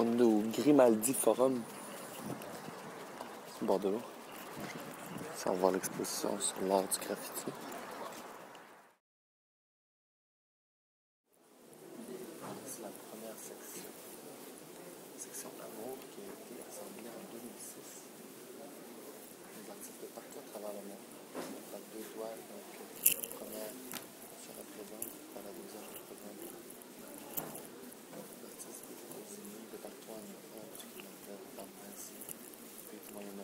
On est au Grimaldi Forum. Bordeaux. Ça, on voit l'exposition sur l'art du graffiti.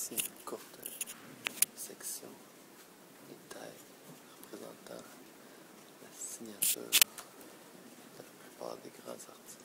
Ici, une courte section détail représentant la signature de la plupart des grands artistes.